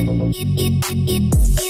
you, you.